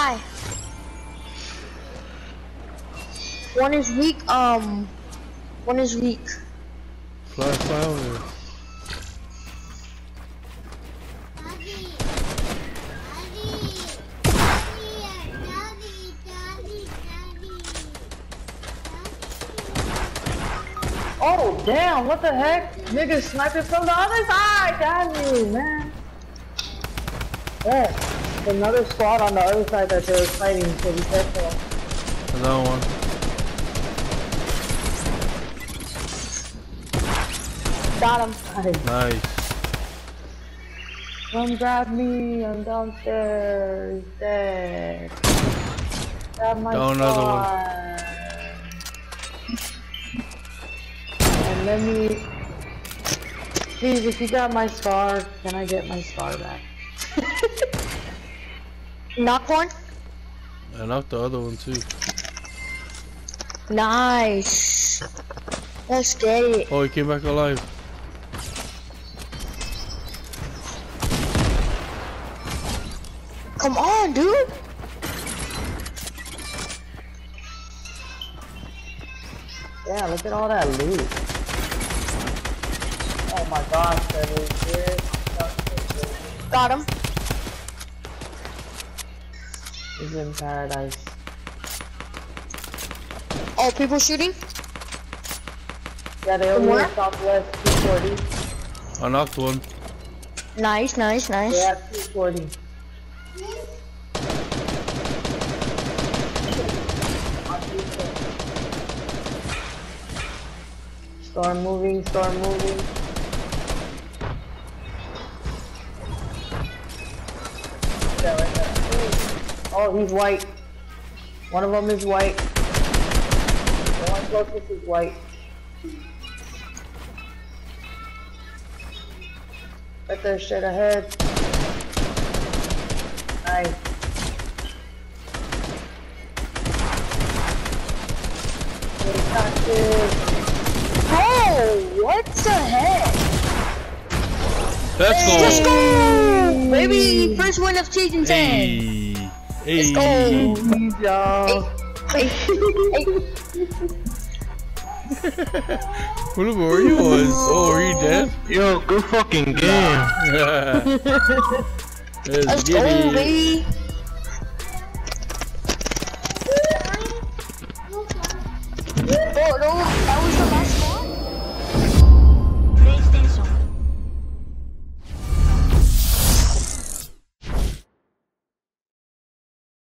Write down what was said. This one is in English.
fly. One is weak, um, one is weak. Fly, fly over there. Oh, damn, what the heck? Niggas sniping from the other side! Damn you, man. Yeah, another squad on the other side that they're fighting, so be careful. Another one. Got him. Nice. Come grab me, I'm downstairs, dead. Grab my Down another one. And let me... Please, if you got my scar, can I get my scar back? Knock one. I knocked the other one too. Nice. Let's get it. Oh, he came back alive. Come on, dude. Yeah, look at all that loot. Oh my gosh, that is good. Got him. He's in paradise. Oh, people shooting. Yeah, they over Where? here southwest 240. I knocked one. Nice, nice, nice. They're 240. Storm moving, storm moving. Oh, he's white. One of them is white. The one closest is white. Right there, straight ahead. Nice. Good. Oh, what the heck? Let's go. Let's go, baby! First win of season 10. Hey. Hey. Let's go. Please, y'all. Hey, hey. What about where you was? Oh, are you dead? Yo, good fucking game. Let's Let's get go, it. baby!